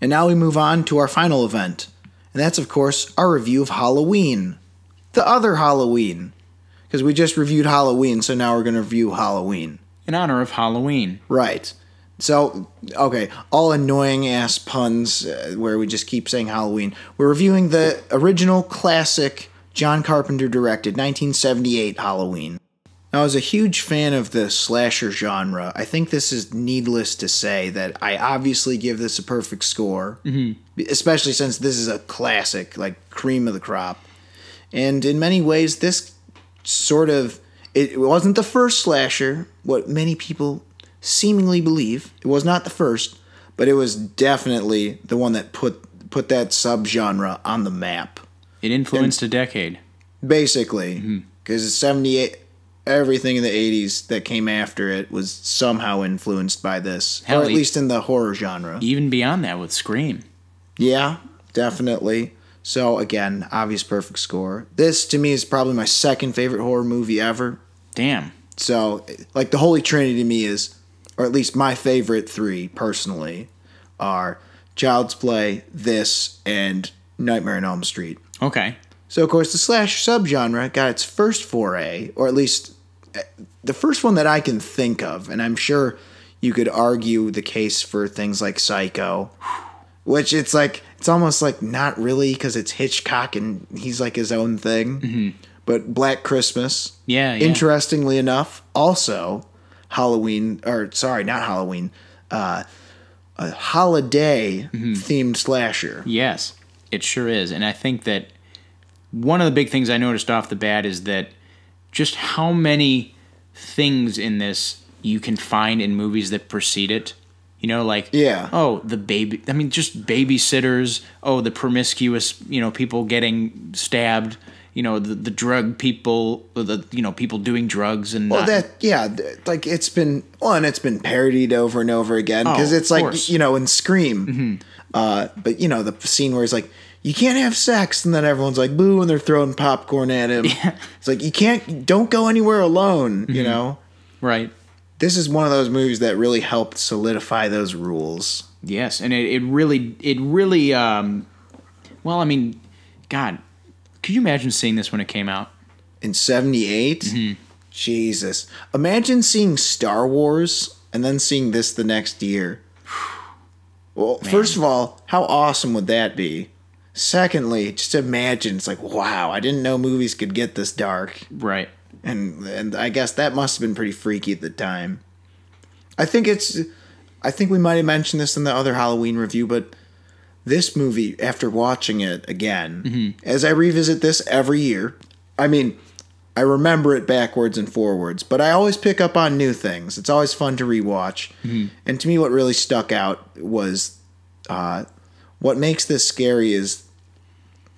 And now we move on to our final event. And that's, of course, our review of Halloween. The other Halloween. Because we just reviewed Halloween, so now we're going to review Halloween. In honor of Halloween. Right. So, okay, all annoying ass puns uh, where we just keep saying Halloween. We're reviewing the original classic John Carpenter directed 1978 Halloween. Now, as a huge fan of the slasher genre, I think this is needless to say that I obviously give this a perfect score, mm-hmm. especially since this is a classic, like cream of the crop. And in many ways, this sort of it wasn't the first slasher. What many people seemingly believe it was not the first, but it was definitely the one that put put that subgenre on the map. It influenced and a decade, basically, because mm-hmm. seventy eight everything in the 80s that came after it was somehow influenced by this Hell, or at least in the horror genre. even beyond that with scream. Yeah definitely. So again obvious perfect score. This to me is probably my second favorite horror movie ever. Damn. So like the holy trinity to me is or at least my favorite three personally are child's play this and nightmare on elm street. Okay. So of course the slash subgenre got its first foray, or at least the first one that I can think of, and I'm sure you could argue the case for things like Psycho, which it's like it's almost like not really because it's Hitchcock and he's like his own thing. Mm-hmm. But Black Christmas, yeah, yeah, Interestingly enough, also Halloween, or sorry, not Halloween, uh, a holiday mm-hmm. themed slasher. Yes, it sure is, and I think that one of the big things I noticed off the bat is that just how many things in this you can find in movies that precede it. You know, like yeah. Oh, the baby. I mean, just babysitters. Oh, the promiscuous. You know, people getting stabbed. You know, the the drug people. The you know people doing drugs and. Well, not, that yeah, like it's been one. It's been parodied over and over again because oh, it's like course. you know in Scream. Mm-hmm. Uh, but you know the scene where he's like, you can't have sex. And then everyone's like boo and they're throwing popcorn at him. Yeah. it's like you can't don't go anywhere alone mm-hmm. you know? Right. This is one of those movies that really helped solidify those rules. Yes. And it, it really it really um well i mean god could you imagine seeing this when it came out? In 78 mm-hmm. jesus. Imagine seeing star wars and then seeing this the next year. Well Man. first of all how awesome would that be Secondly, just imagine it's like, wow, I didn't know movies could get this dark. Right. And and I guess that must have been pretty freaky at the time. I think it's I think we might have mentioned this in the other Halloween review, but this movie, after watching it again, mm-hmm. as I revisit this every year, I mean, I remember it backwards and forwards, but I always pick up on new things. It's always fun to rewatch. Mm-hmm. And to me, what really stuck out was uh, what makes this scary is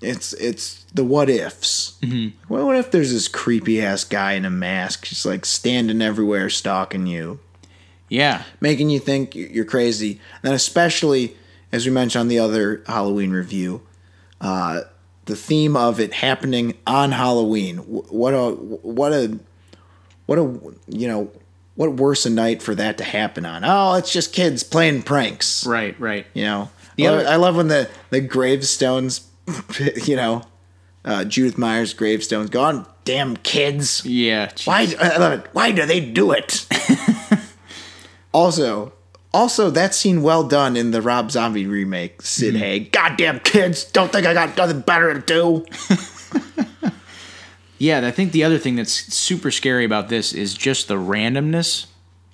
it's it's the what ifs. Mm-hmm. Well, what if there's this creepy ass guy in a mask, just like standing everywhere, stalking you? Yeah, making you think you're crazy. And especially as we mentioned on the other Halloween review, uh, the theme of it happening on Halloween. What a what a what a you know what worse a night for that to happen on. Oh, it's just kids playing pranks. Right, right. You know, the other, I love when the the gravestones you know, uh, Judith Myers gravestones. Go on, damn kids. Yeah. Geez. Why? I love it. Why do they do it? also, also that scene well done in the Rob Zombie remake. Sid mm-hmm. Haig. Goddamn kids! Don't think I got nothing better to do. yeah, I think the other thing that's super scary about this is just the randomness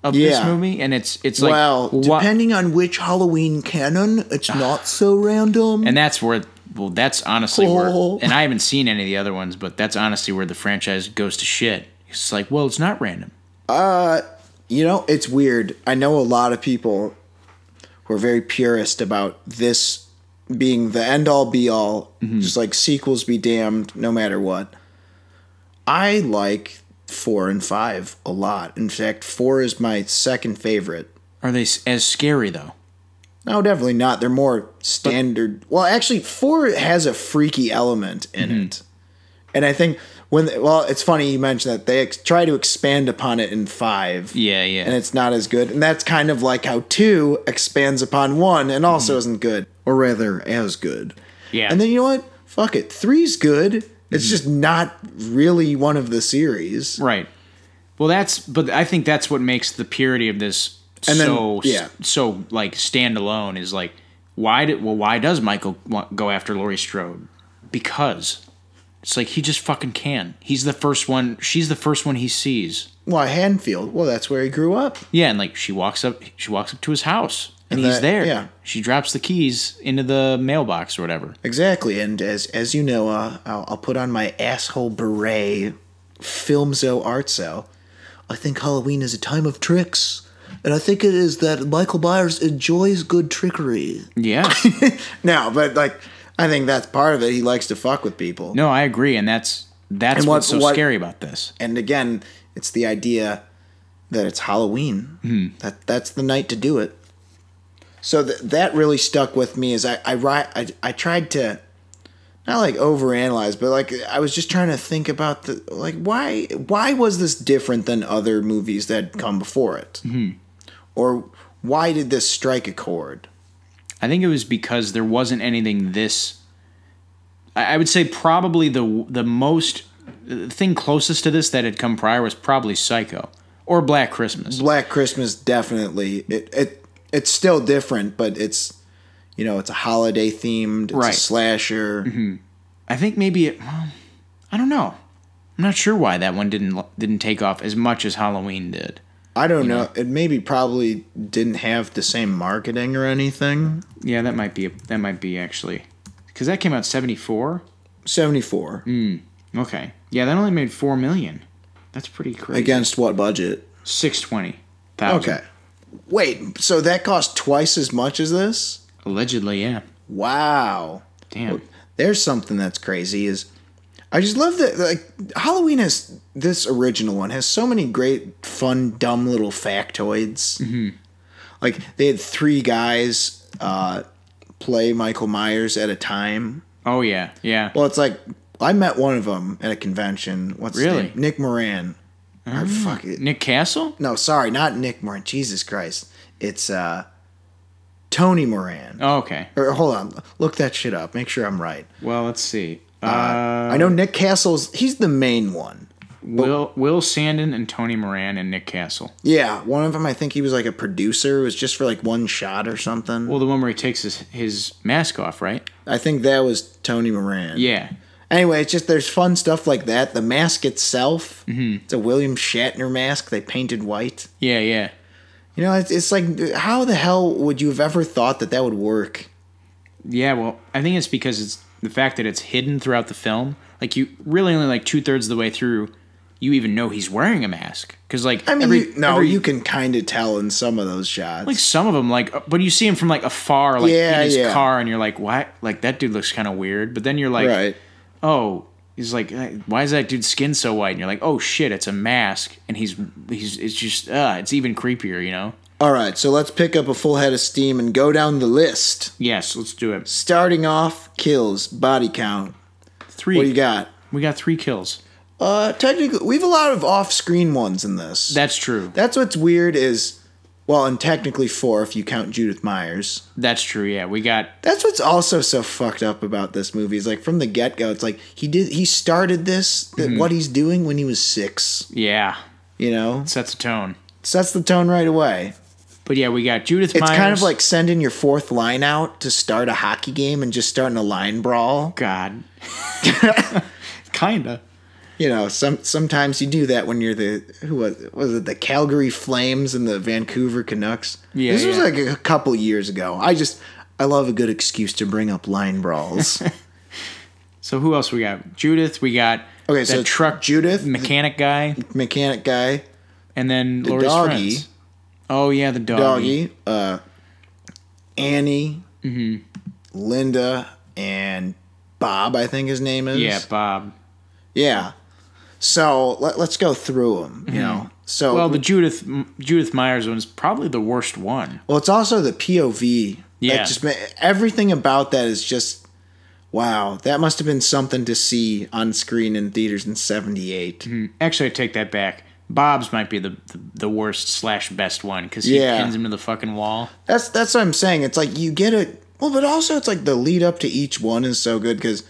of yeah. this movie, and it's it's like well, depending on which Halloween canon, it's not so random, and that's where well, that's honestly where, and I haven't seen any of the other ones, but that's honestly where the franchise goes to shit. It's like, well, it's not random. Uh, you know, it's weird. I know a lot of people who are very purist about this being the end all be all, mm-hmm. just like sequels be damned, no matter what. I like four and five a lot. In fact, four is my second favorite. Are they as scary though? No, definitely not. They're more standard. But, well, actually, four has a freaky element in mm-hmm. it, And I think when well, it's funny you mentioned that they ex- try to expand upon it in five. Yeah, yeah. and it's not as good. And that's kind of like how two expands upon one and also isn't good, or rather, as good. Yeah. And then you know what? Fuck it. Three's good. It's just not really one of the series. Right. Well, that's but I think that's what makes the purity of this And then- so yeah. so like standalone is like why did well why does Michael go after Laurie Strode? Because it's like he just fucking can. He's the first one. She's the first one he sees. Why Haddonfield? Well, that's where he grew up. Yeah, and like she walks up, she walks up to his house, and, And he's that- there. yeah. She drops the keys into the mailbox or whatever. Exactly. And as as you know, uh, I'll, I'll put on my asshole beret, Filmzo Artso. I think Halloween is a time of tricks. And I think it is that Michael Myers enjoys good trickery. Yeah. No, but like, I think that's part of it. He likes to fuck with people. no, I agree, and that's that's And what- what's so what- scary about this. and again, it's the idea that it's Halloween. Hmm. That that's the night to do it. So th- that really stuck with me. As I I, ri- I I tried to not like overanalyze, but like I was just trying to think about the like why why was this different than other movies that had come before it, Mm-hmm. Or why did this strike a chord? I think it was because there wasn't anything this. I would say probably the the most the thing closest to this that had come prior was probably Psycho or Black Christmas. Black Christmas definitely it it it's still different, but it's you know it's a holiday themed, it's Right. a slasher. Mm-hmm. I think maybe it. Well, I don't know. I'm not sure why that one didn't didn't take off as much as Halloween did. I don't know. It maybe probably didn't have the same marketing or anything. Yeah, that might be that might be actually because that came out '74. 74 hmm, Okay, yeah, that only made four million. That's pretty crazy. against what budget? six twenty thousand. Okay. Wait, so that cost twice as much as this? allegedly, yeah. Wow. Damn. There's something that's crazy is I just love that like Halloween has this original one has so many great fun dumb little factoids. Mm-hmm. Like they had three guys uh play Michael Myers at a time. Oh yeah, yeah. Well, it's like I met one of them at a convention. What's his Really? name? Nick Moran. Or fuck it. Nick Castle. No, sorry, not Nick Moran. Jesus Christ. It's uh Tony Moran. Oh, okay. Or hold on, look that shit up. Make sure I'm right. Well, let's see. Uh, I know Nick Castle's he's the main one. Will Will Sandin and Tony Moran and Nick Castle. Yeah, one of them I think he was like a producer. It was just for like one shot or something. Well, the one where he takes his his mask off, right? I think that was Tony Moran. Yeah. Anyway, it's just there's fun stuff like that. The mask itself, Mm-hmm. it's a William Shatner mask they painted white. Yeah, yeah. You know, it's, it's like how the hell would you have ever thought that that would work? Yeah, well, I think it's because it's the fact that it's hidden throughout the film. Like you really only like two thirds of the way through, you even know he's wearing a mask. Because like I mean, every, you, no, every- you can kind of tell in some of those shots. like some of them like, uh, but you see him from like afar, like Yeah, in his yeah. car, and you're like, what? Like that dude looks kind of weird. But then you're like, right. oh, he's like, why is that dude's skin so white? And you're like, oh shit, it's a mask, and he's he's it's just uh, it's even creepier, you know? All right, so let's pick up a full head of steam and go down the list. Yes, let's do it. Starting off, kills, body count. Three. What do you got? We got three kills. Uh, technically, we have a lot of off-screen ones in this. That's true. That's what's weird is, well, and technically four if you count Judith Myers. That's true. Yeah, we got That's what's also so fucked up about this movie. Is like from the get-go, it's like he did he started this Mm-hmm. what he's doing when he was six. yeah You know, sets a tone. sets the tone right away. But yeah, we got Judith It's Myers. kind of like sending your fourth line out to start a hockey game and just starting a line brawl. God. Kinda. You know, some sometimes you do that when you're the who was was it the Calgary Flames and the Vancouver Canucks. Yeah, this was like a couple years ago. I just I love a good excuse to bring up line brawls. So who else we got? Judith. We got Okay, that so truck Judith, mechanic guy, mechanic guy, and then Laurie's doggy. friends. Oh yeah, the doggy. doggy, uh, Annie, Mm-hmm. Linda, and Bob. I think his name is. Yeah, Bob. yeah. So let, let's go through them. You know, so Mm-hmm. Well, the Judith Judith Myers one's probably the worst one. Well, it's also the POV. Yeah. That just everything about that is just Wow, that must have been something to see on screen in theaters in '78. Actually, I take that back. Bob's might be the the, the worst slash best one because he Yeah. pins him to the fucking wall. That's that's what I'm saying. It's like you get it. Well, but also it's like the lead up to each one is so good because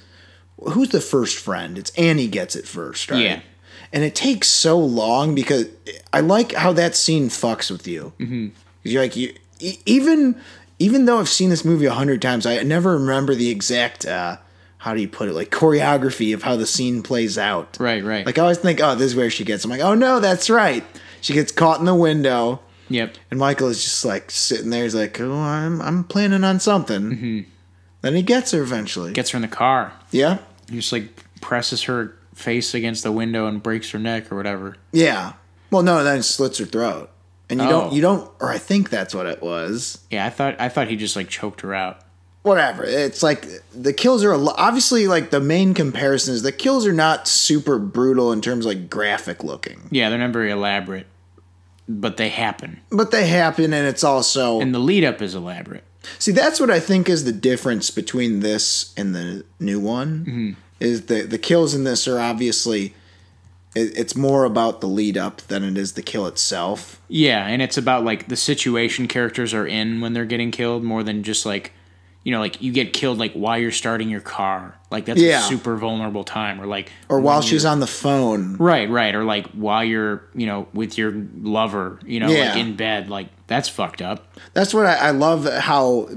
who's the first friend? It's Annie gets it first, right? Yeah. And it takes so long because I like how that scene fucks with you. Mm-hmm. You're like you even even though I've seen this movie a hundred times, I never remember the exact uh, how do you put it like choreography of how the scene plays out. Right, right. Like I always think, oh, this is where she gets. I'm like, oh no, that's right. She gets caught in the window. yep. And Michael is just like sitting there. He's like, "Oh, I'm I'm planning on something." Mm-hmm. Then he gets her eventually. Gets her in the car. yeah, He just like presses her face against the window and breaks her neck or whatever. yeah. Well, no, then he slits her throat, and you Oh. don't you don't, or I think that's what it was. Yeah, I thought I thought he just like choked her out. Whatever. It's like the kills are lo- obviously like the main comparison is the kills are not super brutal in terms of like graphic looking, Yeah, they're not very elaborate, but they happen. but they happen, and it's also And the lead up is elaborate. See, that's what I think is the difference between this and the new one. Mm-hmm. Is the the kills in this are obviously it, it's more about the lead up than it is the kill itself. Yeah, and it's about like the situation characters are in when they're getting killed more than just like you know, like you get killed like while you're starting your car. Like that's Yeah. a super vulnerable time. Or like Or while she's on the phone. Right, right. Or like while you're, you know, with your lover, you know, Yeah. like in bed, like that's fucked up. That's what I, I love. How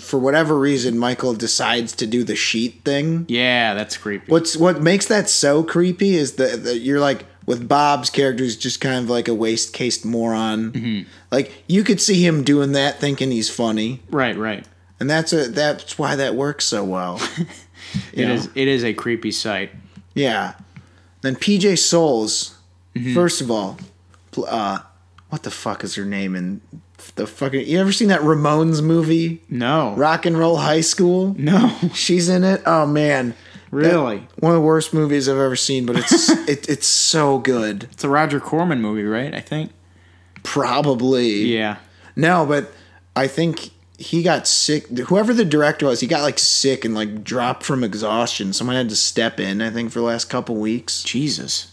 for whatever reason Michael decides to do the sheet thing. Yeah, that's creepy. What's what makes that so creepy is that, that you're like with Bob's character is just kind of like a waist cased moron. Mm-hmm. Like you could see him doing that, thinking he's funny. Right, right. And that's a that's why that works so well. It is. It is a creepy sight. Yeah. Then PJ Soles. Mm-hmm. First of all, uh, what the fuck is her name in the fucking? You ever seen that Ramones movie, No, Rock and Roll High School? no, She's in it. Oh man, really. That- one of the worst movies I've ever seen, but it's it, it's so good. It's a Roger Corman movie, right? I think. Probably. Yeah. No, but I think he got sick. Whoever the director was, he got like sick and like dropped from exhaustion. Someone had to step in. I think for the last couple weeks. Jesus.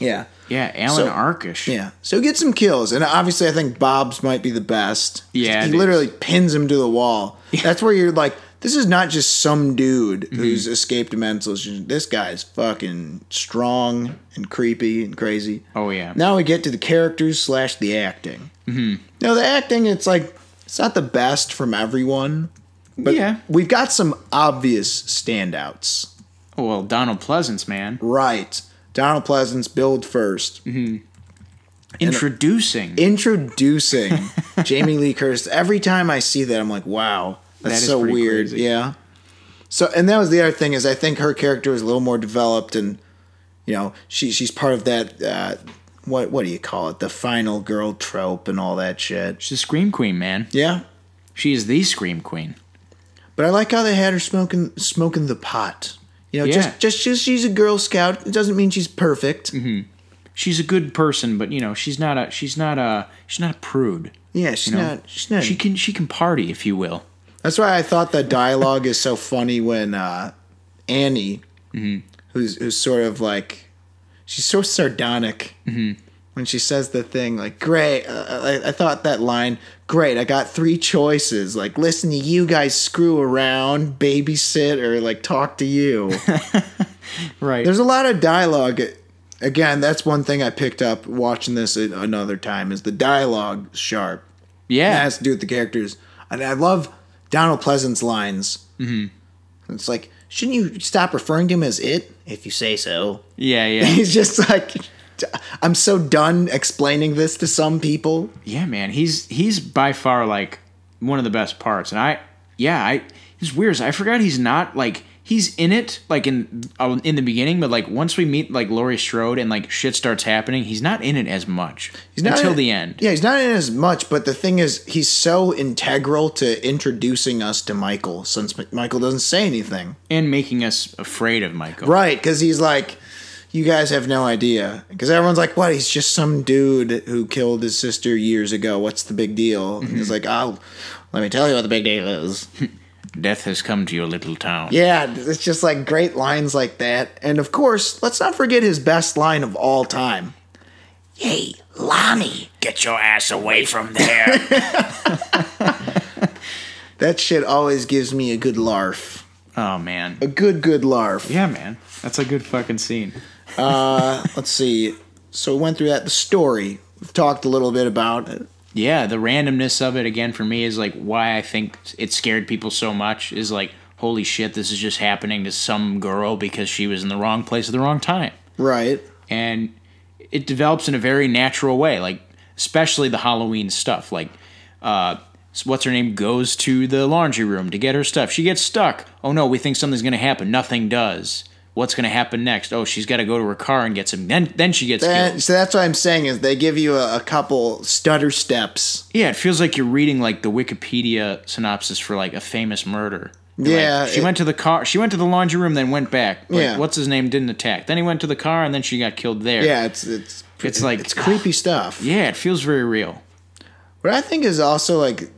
Yeah. Yeah, Alan So- Arkush. Yeah. So get some kills. And obviously I think Bob's might be the best. Yeah, He it literally pins him to the wall. Yeah. That's where you're like, this is not just some dude Mm-hmm. who's escaped a mental. institution. This guy's fucking strong and creepy and crazy. Oh yeah. Now we get to the characters slash the acting. Mm-hmm. Now the acting, it's like it's not the best from everyone, but Yeah. we've got some obvious standouts. Oh, well, Donald Pleasence, man. Right, Donald Pleasence, build 1st Mm-hmm. Introducing. introducing Jamie Lee Curtis. Every time I see that, I'm like, wow, that's That is so weird. crazy. Yeah. So, and that was the other thing is I think her character is a little more developed, and you know, she she's part of that. Uh, what what do you call it? The final girl trope and all that shit. She's a scream queen, man. Yeah. She is the scream queen. But I like how they had her smoking smoking the pot. You know, Yeah. just just just she's a Girl Scout. It doesn't mean she's perfect. She's a good person, but you know, she's not a she's not a she's not a prude. Yeah, she's You know, not. She's not. She can she can party if you will. That's why I thought the dialogue is so funny when uh, Annie, who's who's sort of like, she's so sardonic when she says the thing like, "Great," uh, I, I thought that line, "Great, I got three choices. Like, listen to you guys screw around, babysit, or like talk to you." Right. There's a lot of dialogue. Again, that's one thing I picked up watching this another time is the dialogue sharp. Yeah it has to do with the characters. And I love Donald Pleasence's lines. Mm-hmm. It's like, shouldn't you stop referring to him as it if you say so? Yeah, yeah. He's just like, I'm so done explaining this to some people. Yeah, man. He's he's by far like one of the best parts. And I yeah, I it's weird. I forgot he's not like he's in it like in uh, in the beginning, but like once we meet like Laurie Strode and like shit starts happening, he's not in it as much. He's not until in- the end. Yeah, he's not in as much, but the thing is, he's so integral to introducing us to Michael since Michael doesn't say anything. And making us afraid of Michael. Right, because he's like, you guys have no idea. Because everyone's like, what? He's just some dude who killed his sister years ago. What's the big deal? And he's like, oh, let me tell you what the big deal is. Death has come to your little town. Yeah, it's just like great lines like that. And of course, let's not forget his best line of all time. Hey, Lonnie. Get your ass away from there. That shit always gives me a good larf. oh man. A good, good larf. Yeah, man. That's a good fucking scene. Uh, let's see. So we went through that. The story. We've talked a little bit about it. Yeah, the randomness of it again for me is like why I think it scared people so much is like holy shit this is just happening to some girl because she was in the wrong place at the wrong time. Right. And it develops in a very natural way, like especially the Halloween stuff. Like uh what's her name goes to the laundry room to get her stuff. She gets stuck. Oh no, we think something's going to happen. Nothing does. What's going to happen next? Oh, she's got to go to her car and get some. Then, then she gets That- killed. so that's what I'm saying is they give you a, a couple stutter steps. Yeah, it feels like you're reading like the Wikipedia synopsis for like a famous murder. You're like, Yeah, she it- went to the car. She went to the laundry room, then went back. Like, Yeah. what's his name didn't attack. Then he went to the car, and then she got killed there. Yeah, it's it's It's like- it's creepy stuff. yeah, it feels very real. What I think is also like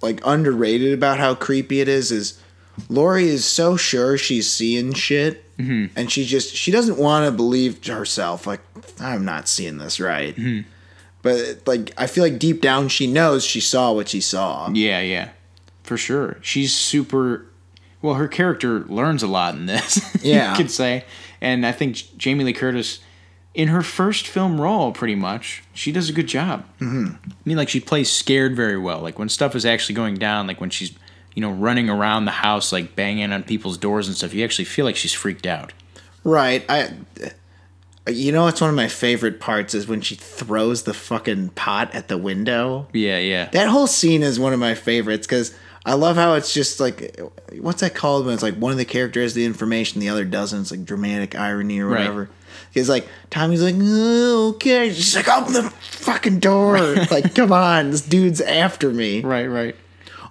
like underrated about how creepy it is is Laurie is so sure she's seeing shit, and she just she doesn't want to believe to herself like I'm not seeing this right. But like I feel like deep down she knows she saw what she saw. Yeah, yeah, for sure. She's super. Well, her character learns a lot in this. Yeah. you could say, and I think Jamie Lee Curtis, in her first film role, pretty much, she does a good job. Mm-hmm. I mean, like she plays scared very well. Like when stuff is actually going down, like when she's, you know, running around the house, like banging on people's doors and stuff. You actually feel like she's freaked out. Right. I you know it's one of my favorite parts is when she throws the fucking pot at the window. Yeah, yeah. That whole scene is one of my favorites because I love how it's just like, what's that called when it's like one of the characters has the information, the other doesn't. It's like dramatic irony or Right. whatever. It's like Tommy's like, oh, okay. She's like, open the fucking door. like, come on, this dude's after me. right, right.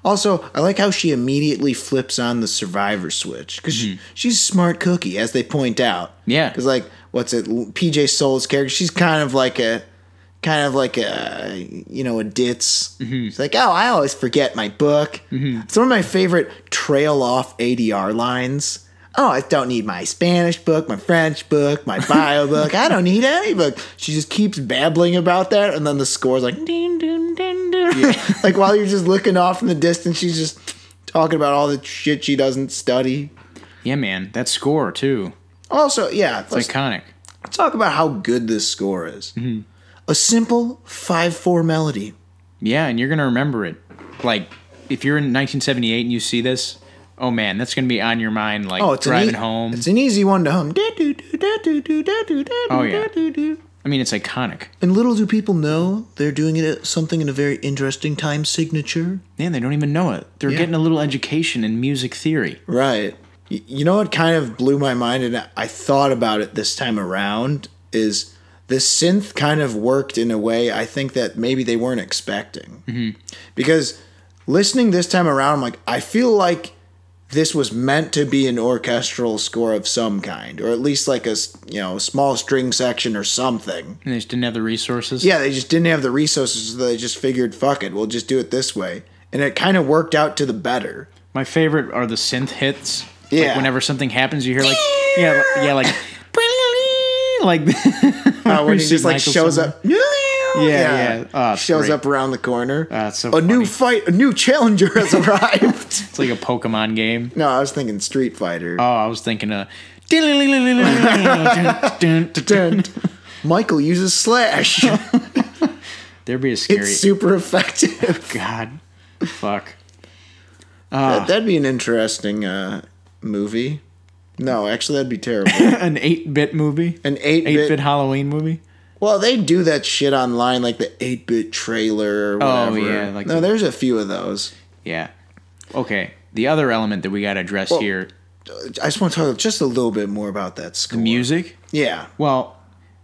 Also, I like how she immediately flips on the survivor switch because she, she's a smart cookie, as they point out. Mm-hmm. Yeah. Because like, what's it? PJ Soles' character, she's kind of like a, kind of like a, you know, a ditz. Mm-hmm. She's like, oh, I always forget my book. It's one of my favorite trail off ADR lines. Oh, I don't need my Spanish book, my French book, my bio book. I don't need any book. She just keeps babbling about that, and then the score's like, ding, ding, ding, ding. like while you're just looking off in the distance, she's just talking about all the shit she doesn't study. Yeah, man. That score too. Also, yeah, It's let's iconic. talk about how good this score is. Mm-hmm. A simple five-four melody. Yeah, and you're gonna remember it. Like if you're in 1978 and you see this, oh man, that's gonna be on your mind. Like Oh, it's driving e- home. It's an easy one to hum. Oh, yeah. I mean, it's iconic. And little do people know they're doing it something in a very interesting time signature. Man, they don't even know it. They're Yeah. getting a little education in music theory. Right. You know what kind of blew my mind, and I thought about it this time around, is the synth kind of worked in a way I think that maybe they weren't expecting. Mm-hmm. Because listening this time around, I'm like, I feel like this was meant to be an orchestral score of some kind, or at least like a you know small string section or something. And they just didn't have the resources. Yeah, they just didn't have the resources, so they just figured, fuck it, we'll just do it this way, and it kind of worked out to the better. My favorite are the synth hits. Yeah. Like whenever something happens, you hear like, yeah, yeah, like, like. Uh, when he just like Michael shows somewhere. up. Yeah, yeah. Oh, shows great. up around the corner. Ah, it's so a new fight, a new challenger has arrived. It's like a Pokemon game. no, I was thinking Street Fighter. Oh, I was thinking of. Michael uses slash. There'd be a scary. it's super effective. God, fuck. That, that'd be an interesting uh, movie. No, actually, that'd be terrible. An eight-bit movie. An eight Eight-bit bit. Halloween movie. Well, they do that shit online, like the eight bit trailer. Or Oh, yeah, like no, the- there's a few of those. Yeah. Okay. The other element that we got to address Well, here, uh, I just want to talk just a little bit more about that score. music. Yeah. Well,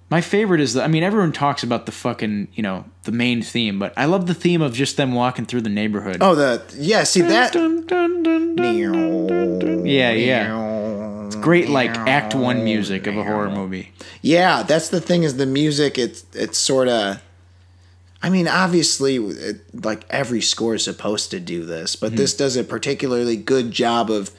my favorite is the. I mean, everyone talks about the fucking, you know, the main theme, but I love the theme of just them walking through the neighborhood. Oh, the yeah. See that. Dun, dun, dun. Yeah, yeah. It's great, like Act One oh, music of a horror movie. Yeah, that's the thing is the music. It's it's sort of. I mean, obviously, it, like every score is supposed to do this, but this hmm. does a particularly good job of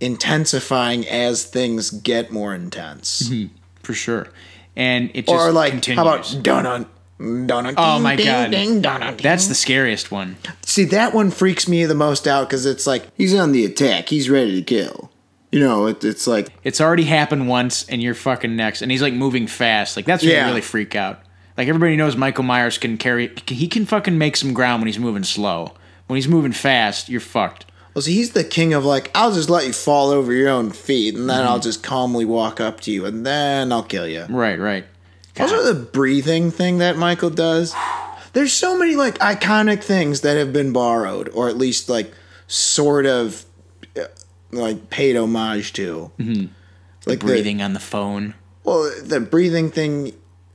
intensifying as things get more intense. Mm-hmm. for sure. And it just Or like, continues. how about dun dun dun Oh my God. That's the scariest one. See, that one freaks me the most out because it's like he's on the attack, he's ready to kill. You know, it, it's like It's already happened once, and you're fucking next. And he's like moving fast. Like that's when Yeah. you really freak out. Like everybody knows Michael Myers can carry. He can fucking make some ground when he's moving slow. When he's moving fast, you're fucked. Well, see, he's the king of like, I'll just let you fall over your own feet, and then I'll mm-hmm. just calmly walk up to you, and then I'll kill you. Right, right. Also, the breathing thing that Michael does. There's so many like iconic things that have been borrowed, or at least like sort of like paid homage to. Mm-hmm. Like the Breathing on the phone. well, the breathing thing.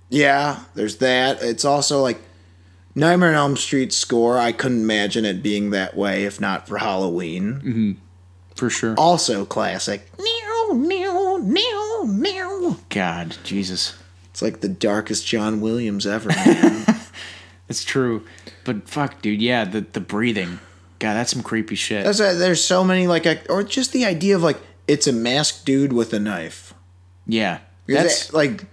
Yeah, there's that. It's also like Nightmare on Elm Street score. I couldn't imagine it being that way if not for Halloween. For sure. Also classic. Meow, meow, meow, meow. God, Jesus. It's like the darkest John Williams ever. It's true. But fuck, dude, yeah, the the breathing. God, that's some creepy shit. That's why there's so many like, or just the idea of like it's a masked dude with a knife. yeah. Because That's it, like,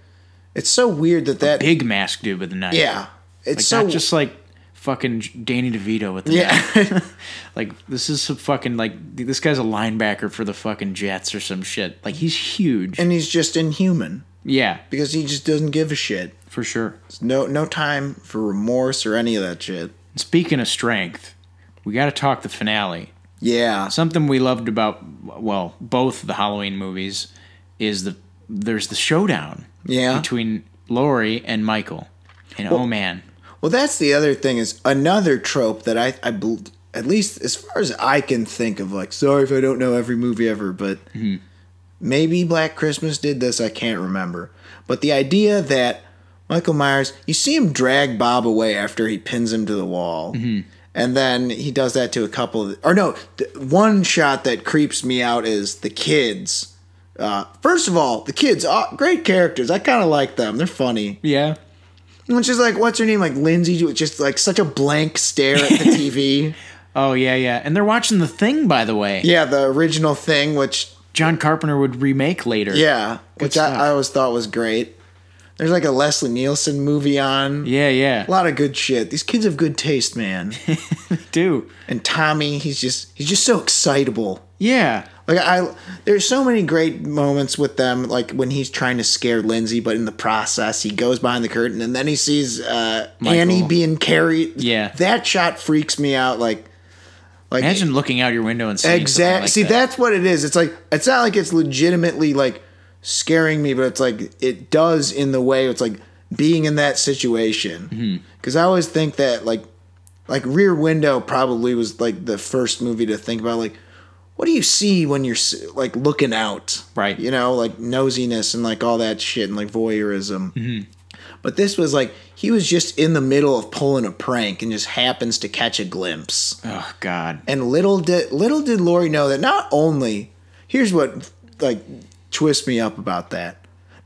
it's so weird that that big mask dude with the knife. yeah, it's Like so not just like fucking Danny DeVito with the yeah. knife. Like this is some fucking like this guy's a linebacker for the fucking Jets or some shit. Like he's huge. and he's just inhuman yeah, because he just doesn't give a shit. for sure. No, no time for remorse or any of that shit. Speaking of strength, we got to talk the finale. Yeah, Something we loved about well, both the Halloween movies is the there's the showdown yeah. between Laurie and Michael. And oh man, Well, that's the other thing is another trope that I, I at least as far as I can think of. Like, sorry if I don't know every movie ever, but mm-hmm. maybe Black Christmas did this. I can't remember. But the idea that Michael Myers, you see him drag Bob away after he pins him to the wall. Mm-hmm. And then he does that to a couple of, or no, one shot that creeps me out is the kids. Uh, first of all, the kids, uh, great characters. I kind of like them. They're funny. yeah, Which is like, what's her name? Like Lindsay, just like such a blank stare at the TV. oh yeah, yeah. And they're watching the thing, by the way. yeah, the original thing, which, John Carpenter would remake later. yeah, which. I, I always thought was great. There's like a Leslie Nielsen movie on. yeah, yeah. A lot of good shit. These kids have good taste, man. Do and Tommy, he's just he's just so excitable. yeah. Like I, there's so many great moments with them. Like when he's trying to scare Lindsay, but in the process, he goes behind the curtain and then he sees uh, Michael. Annie being carried. Yeah. that shot freaks me out. Like, like Imagine looking out your window and seeing exactly. like See, that. that's what it is. It's like it's not like it's legitimately like scaring me, but it's like it does in the way it's like being in that situation. Mm-hmm. Because I always think that like like Rear Window probably was like the first movie to think about like what do you see when you're like looking out Right. you know like nosiness and like all that shit and like voyeurism Mm-hmm. but this was like he was just in the middle of pulling a prank and just happens to catch a glimpse Oh God. and little did little did Laurie know that not only here's what like twists me up about that.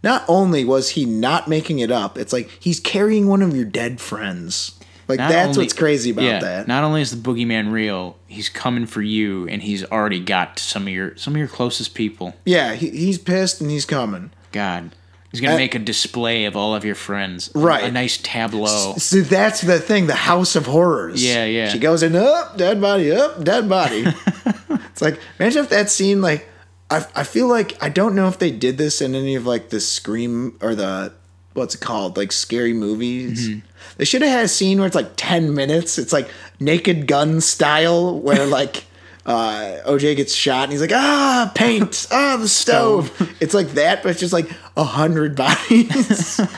Not only was he not making it up, it's like he's carrying one of your dead friends. Like Not that's only- what's crazy about yeah, that. Not only is the boogeyman real, he's coming for you, and he's already got some of your some of your closest people. yeah, he, he's pissed and he's coming. God, he's gonna Uh, make a display of all of your friends. Right. A nice tableau. So that's the thing, the House of Horrors. Yeah, yeah. She goes in, up, dead body, up, dead body. it's like, imagine if that scene, like, I, I feel like, I don't know if they did this in any of, like, the Scream or the, what's it called, like, scary movies. Mm-hmm. They should have had a scene where it's like 10 minutes. It's like Naked Gun style, where, like, uh, OJ gets shot and he's like, ah, paint, ah, the stove. It's like that, but it's just like a hundred bodies.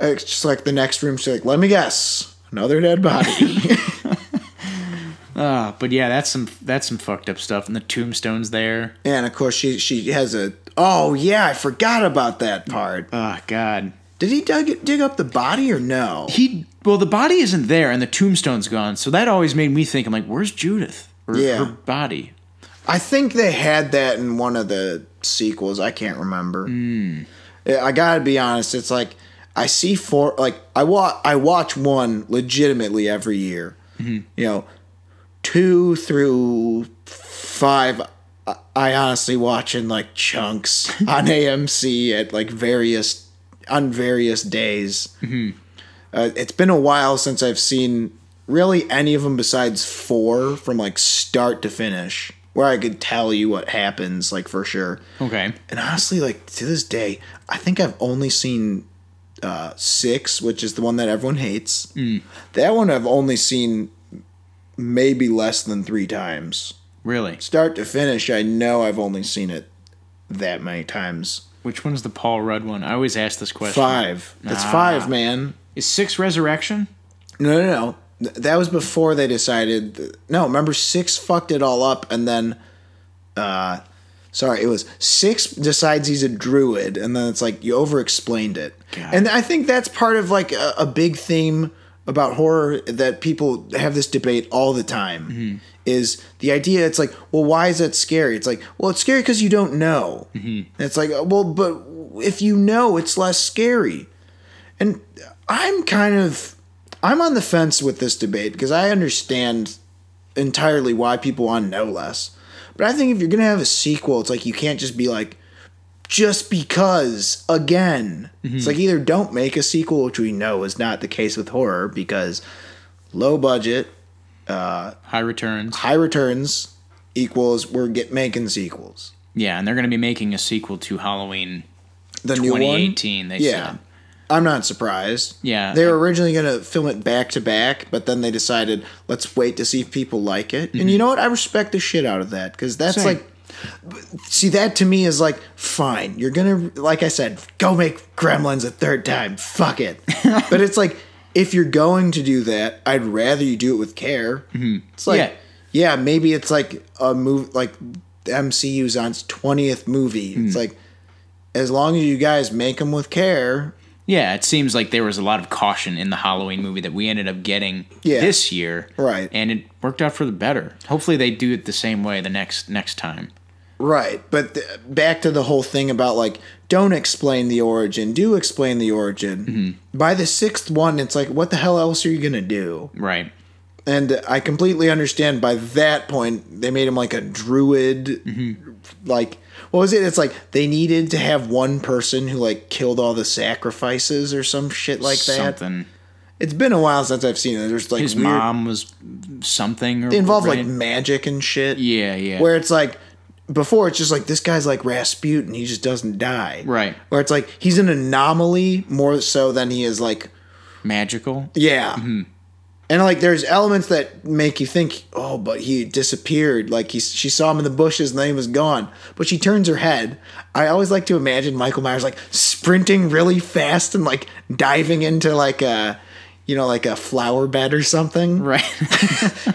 It's just like the next room. She's like, "Let me guess, another dead body." Uh, but yeah, that's some that's some fucked up stuff. And the tombstones there. and of course, she she has a. Oh yeah, I forgot about that part. Oh God. Did he dig dig up the body or no? He well, the body isn't there, and the tombstone's gone. So that always made me think. I'm like, where's Judith? Or Yeah. her body. I think they had that in one of the sequels. I can't remember. Hmm. Yeah, I gotta be honest. It's like I see four like I watch I watch one legitimately every year. Mm-hmm. You know, two through five. I- honestly watch in like chunks on AMC at like various on various days. Mm-hmm. Uh, it's been a while since I've seen really any of them besides four from like start to finish, where I could tell you what happens like for sure. Okay. And honestly, like to this day, I think I've only seen uh, six, which is the one that everyone hates. That one I've only seen maybe less than three times. Really? Start to finish, I know I've only seen it that many times. Which one's the Paul Rudd one? I always ask this question. Five. That's Ah. five, man. Is six Resurrection? No, no, no. That was before they decided. No, remember six fucked it all up, and then, uh, sorry, it was six decides he's a druid, and then it's like you over explained it, God. and I think that's part of like a, a big theme about horror that people have this debate all the time. Mm-hmm. Is the idea? It's like, well, why is that scary? It's like, well, it's scary because you don't know. And it's like, well, but if you know, it's less scary. And I'm kind of I'm on the fence with this debate because I understand entirely why people want to know less. But I think if you're gonna have a sequel, it's like you can't just be like just because again. It's like either don't make a sequel, which we know is not the case with horror because low budget, uh, High returns. high returns equals we're get making sequels. Yeah, and they're going to be making a sequel to Halloween The new one, They yeah. said. I'm not surprised. Yeah. They were originally going to film it back to back, but then they decided, let's wait to see if people like it. And you know what? I respect the shit out of that because that's Same. like, see, that to me is like, fine. You're going to, like I said, go make Gremlins a third time. Fuck it. but it's like, if you're going to do that, I'd rather you do it with care. Mm-hmm. It's like, Yeah. yeah. maybe it's like a move, like the MCU's on its 20th movie. It's mm. like, as long as you guys make them with care, Yeah, it seems like there was a lot of caution in the Halloween movie that we ended up getting Yeah. this year. Right. And it worked out for the better. Hopefully they do it the same way the next next time. Right, but th- back to the whole thing about like don't explain the origin, do explain the origin. Mm-hmm. By the sixth one, it's like what the hell else are you gonna do? Right. And I completely understand. By that point, they made him like a druid. Mm-hmm. Like what was it? It's like they needed to have one person who like killed all the sacrifices or some shit like that. Something. It's been a while since I've seen it. There's like His weird, mom was something or they involve like magic and shit. Yeah, yeah. where it's like before it's just like this guy's like Rasputin, he just doesn't die. Right. Where it's like he's an anomaly more so than he is like Magical. yeah. Mm-hmm. And like there's elements that make you think, oh, but he disappeared. Like he she saw him in the bushes and then he was gone. But she turns her head. I always like to imagine Michael Myers like sprinting really fast and like diving into like a you know, like a flower bed or something. Right.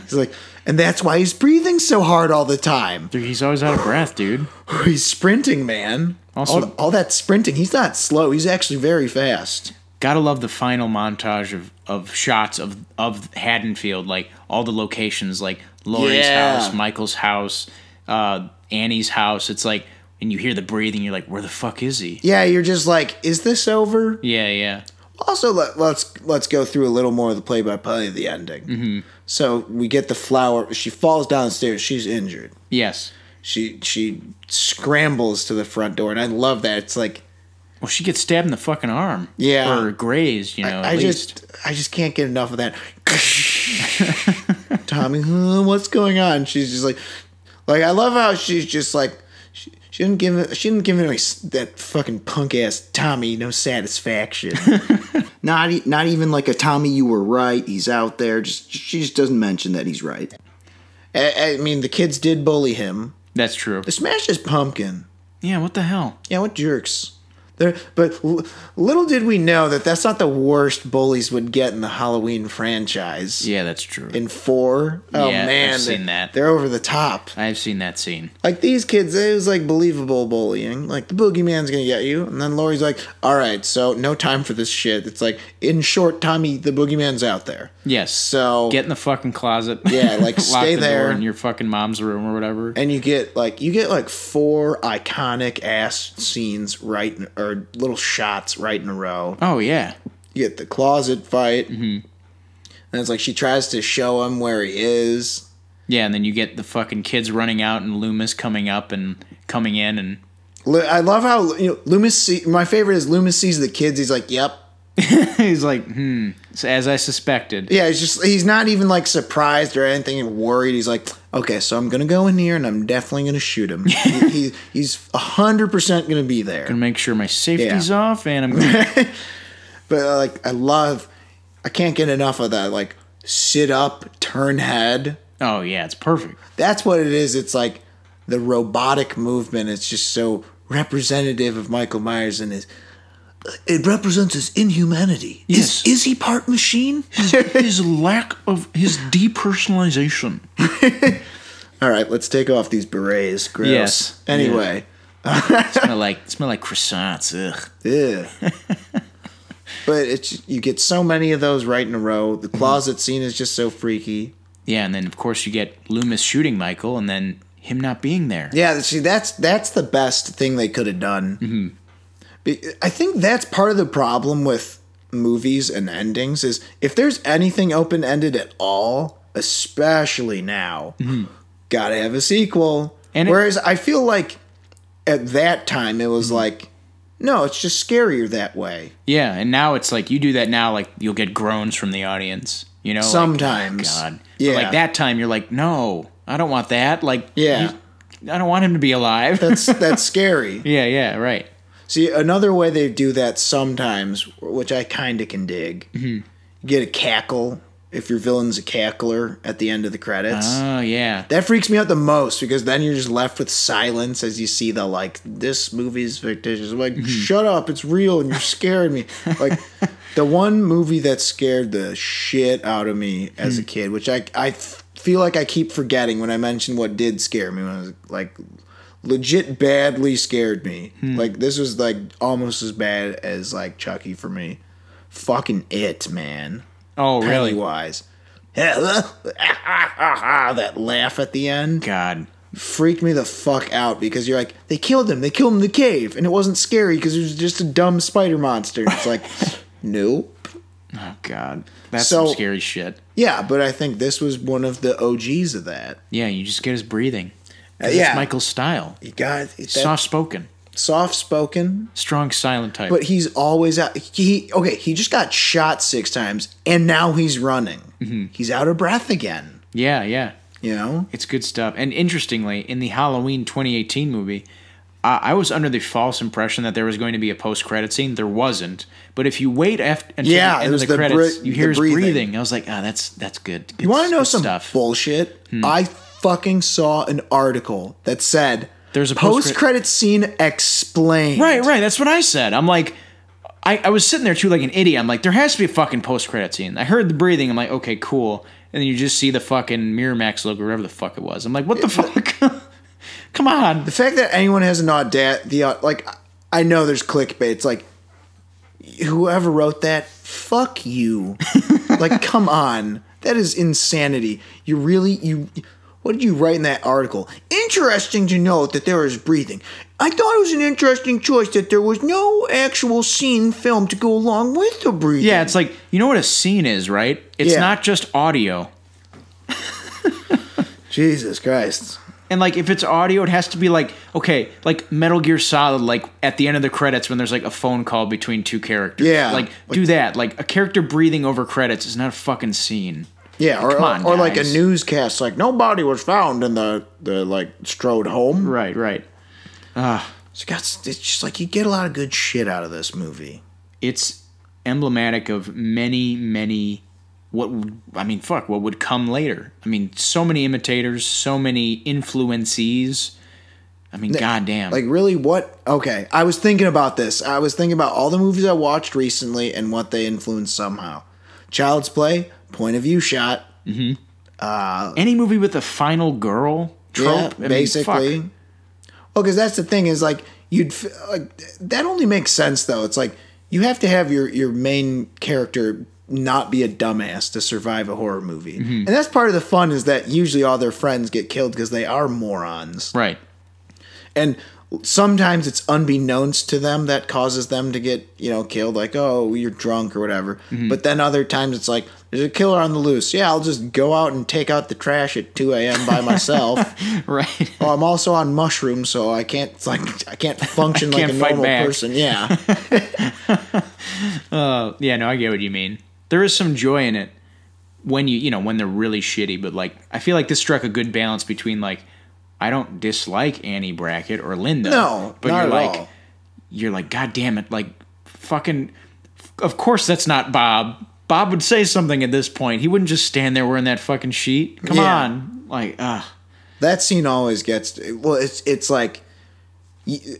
He's like and that's why he's breathing so hard all the time. Dude, he's always out of breath, dude. He's sprinting, man. Also- all, all that sprinting, he's not slow. He's actually very fast. Gotta love the final montage of, of shots of, of Haddonfield, like all the locations, like Laurie's Yeah. house, Michael's house, uh, Annie's house. It's like, and you hear the breathing, you're like, where the fuck is he? Yeah, you're just like, is this over? Yeah, yeah. Also, let, let's let's go through a little more of the play-by-play of the ending. Mm-hmm. So we get the flower. She falls downstairs. She's injured. Yes. She she scrambles to the front door, and I love that. It's like Well, she gets stabbed in the fucking arm. Yeah. Or grazed, you know, at I least. just I just can't get enough of that. Tommy, what's going on? She's just like, like I love how she's just like, she, didn't give she didn't give that fucking punk ass Tommy no satisfaction. Not not even like a Tommy, you were right. He's out there. Just she just doesn't mention that he's right. I, I mean, the kids did bully him. That's true. They smashed his pumpkin. Yeah, what the hell? Yeah, what jerks. There, but l- little did we know that that's not the worst bullies would get in the Halloween franchise. Yeah, that's true. In four, oh Yeah, I've seen that. They're over the top. I've seen that scene. Like these kids, it was like believable bullying. Like the boogeyman's gonna get you, and then Laurie's like, "All right, so no time for this shit." It's like, in short, Tommy, the boogeyman's out there. Yes. So Get in the fucking closet. Yeah, like, stay the there. in your fucking mom's room or whatever. and you get like you get like four iconic ass scenes right, in- or little shots right in a row. Oh yeah. You get the closet fight, mm-hmm. and it's like she tries to show him where he is. Yeah, and then you get the fucking kids running out and Loomis coming up and coming in and I love how you know Loomis. See, my favorite is Loomis sees the kids. He's like, "Yep." he's like, hmm, as I suspected. Yeah, he's just he's not even like surprised or anything or worried. He's like, okay, so I'm gonna go in here and I'm definitely gonna shoot him. he, he, he's hundred percent gonna be there. Gonna make sure my safety's off and I'm gonna But uh, like, I love. I can't get enough of that. Like, sit up, turn head. Oh yeah, it's perfect. That's what it is. It's like the robotic movement. It's just so representative of Michael Myers and his. It represents his inhumanity. Yes. Is, is he part machine? his lack of his depersonalization. All right, let's take off these berets. Gross. Yes. Anyway, smell like smell like croissants. Ugh. yeah. but it's you get so many of those right in a row. The closet scene is just so freaky. Yeah, and then of course you get Loomis shooting Michael, and then him not being there. Yeah, see, that's that's the best thing they could have done. Mm-hmm. I think that's part of the problem with movies and endings is if there's anything open ended at all, especially now, mm-hmm. gotta have a sequel. And it- Whereas I feel like at that time it was mm-hmm. like, no, it's just scarier that way. Yeah, and now it's like you do that now, like you'll get groans from the audience. You know, like, oh Sometimes. oh, God, Yeah. But like that time, you're like, no, I don't want that. Like, Yeah. he- I don't want him to be alive. That's that's scary. yeah, yeah, right. See, another way they do that sometimes, which I kind of can dig, Mm-hmm. you get a cackle if your villain's a cackler at the end of the credits. Oh yeah, that freaks me out the most because then you're just left with silence as you see the like this movie's fictitious. I'm Mm-hmm. like, shut up, it's real, and you're scaring me. Like the one movie that scared the shit out of me as Hmm. a kid, which I I feel like I keep forgetting when I mention what did scare me when I was like legit badly scared me. Hmm. Like this was like almost as bad as like Chucky for me. Fucking it, man. Oh really? Pennywise. that laugh at the end God. freaked me the fuck out because you're like, they killed him, they killed him in the cave, and it wasn't scary because it was just a dumb spider monster. It's like, nope. Oh God. That's So- some scary shit. Yeah, but I think this was one of the OGs of that. Yeah, you just get his breathing. Uh, It's yeah. Michael's style. You got Soft spoken, soft spoken, strong silent type. but he's always out. He okay. He just got shot six times, and now he's running. Mm-hmm. He's out of breath again. yeah, yeah. You know. It's good stuff. And interestingly, in the Halloween 2018 movie, I was under the false impression that there was going to be a post-credit scene. There wasn't. But if you wait after until Yeah, the end of the the credits, bre- you hear his breathing. breathing. I was like, ah, that's that's good. You want to know some stuff? Hmm. bullshit? I fucking saw an article that said There's a post credit scene explained. Right, right. That's what I said. I'm like, I, I was sitting there too like an idiot. I'm like, there has to be a fucking post credit scene. I heard the breathing. I'm like, okay, cool. And then you just see the fucking Miramax logo, whatever the fuck it was. I'm like, what the fuck? Come on. The fact that anyone has an audat the au- like I know there's clickbait. It's like whoever wrote that, fuck you. like come on. That is insanity. You really you what did you write in that article? Interesting to note that there is breathing. I thought it was an interesting choice that there was no actual scene filmed to go along with the breathing. Yeah, it's like, you know what a scene is, right? It's Yeah. not just audio. Jesus Christ. And like if it's audio, it has to be like okay, like Metal Gear Solid, like at the end of the credits when there's like a phone call between two characters. Yeah. like do that. Like a character breathing over credits is not a fucking scene. Yeah, or, on, or, like a newscast, like nobody was found in the the like Strode home. Right, right. Ah, it's got it's just like you get a lot of good shit out of this movie. It's emblematic of many, many. What would, I mean? Fuck. What would come later? I mean, so many imitators, so many influencees. I mean, goddamn. Like really, what? Okay, I was thinking about this. I was thinking about all the movies I watched recently and what they influenced somehow. Child's Play, point of view shot, any movie with a final girl trope. yeah, mean, basically. fuck. well, because that's the thing is like you'd like that only makes sense though. It's like you have to have your your main character not be a dumbass to survive a horror movie, Mm-hmm. and that's part of the fun is that usually all their friends get killed because they are morons. Right. And sometimes it's unbeknownst to them that causes them to get you know killed like oh you're drunk or whatever Mm-hmm. but then other times it's like there's a killer on the loose yeah i'll just go out and take out the trash at 2 a.m by myself right. oh i'm also on mushrooms so i can't like i can't function like Can't a fight normal back. person yeah Uh, yeah, no, I get what you mean. There is some joy in it when you, you know, when they're really shitty. But like, I feel like this struck a good balance between like, I don't dislike Annie Brackett or Linda. no but not you're at like, all you're like, God damn it, like, fucking. Of course, that's not Bob. Bob would say something at this point. He wouldn't just stand there wearing that fucking sheet. Come Yeah. on, like, ah, that scene always gets well it's it's like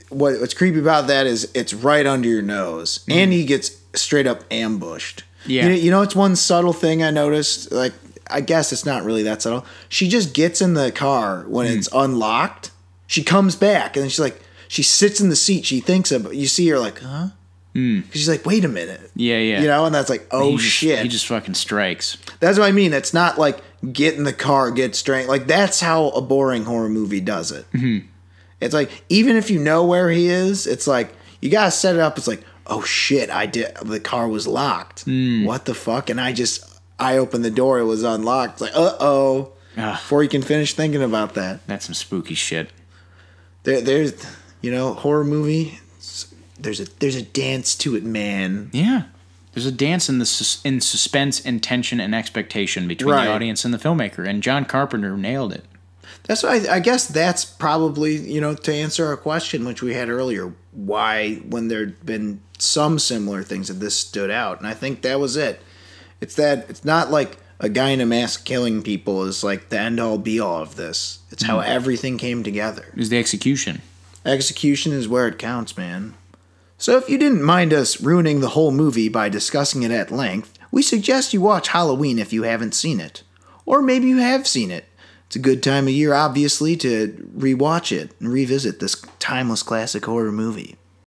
what, what's creepy about that is it's right under your nose and he gets straight up ambushed Yeah. you know, you know it's one subtle thing i noticed like i guess it's not really that subtle she just gets in the car when hmm. it's unlocked she comes back and then she's like she sits in the seat she thinks of you see her like huh hmm. because she's like wait a minute yeah, yeah. you know and that's like oh he just, shit He just fucking strikes. that's what I mean. It's not like get in the car, get straight. Like that's how a boring horror movie does it. Mm-hmm. It's like even if you know where he is, it's like you gotta set it up. It's like oh shit, I did. The car was locked. Hmm. What the fuck? And I just I opened the door. It was unlocked. It's like uh oh. Before you can finish thinking about that, That's some spooky shit. there, there's you know horror movie. There's a there's a dance to it, man. Yeah. There's a dance in the sus- in suspense and tension and expectation between Right. the audience and the filmmaker, and John Carpenter nailed it. That's why I, I guess that's probably you know to answer our question which we had earlier why when there'd been some similar things that this stood out and I think that was it. It's that it's not like a guy in a mask killing people is like the end all be all of this. It's how hmm. everything came together. It was the execution. Execution is where it counts, man. So if you didn't mind us ruining the whole movie by discussing it at length, we suggest you watch Halloween if you haven't seen it. Or maybe you have seen it. It's a good time of year, obviously, to rewatch it and revisit this timeless classic horror movie.